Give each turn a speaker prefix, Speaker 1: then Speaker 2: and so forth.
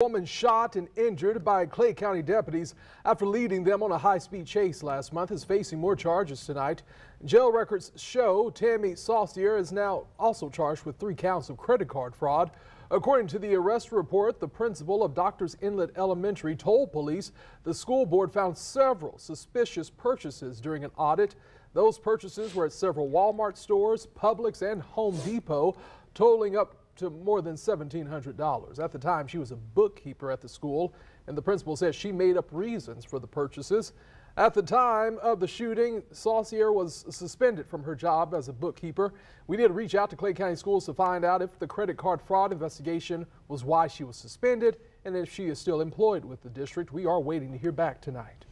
Speaker 1: Woman shot and injured by Clay County deputies after leading them on a high-speed chase last month is facing more charges tonight. Jail records show Tammy Saucier is now also charged with three counts of credit card fraud. According to the arrest report, the principal of Doctors Inlet Elementary told police the school board found several suspicious purchases during an audit. Those purchases were at several Walmart stores, Publix, and Home Depot, totaling up to more than $1,700. At the time, she was a bookkeeper at the school, and the principal says she made up reasons for the purchases. At the time of the shooting, Saucier was suspended from her job as a bookkeeper. We did reach out to Clay County Schools to find out if the credit card fraud investigation was why she was suspended and if she is still employed with the district. We are waiting to hear back tonight.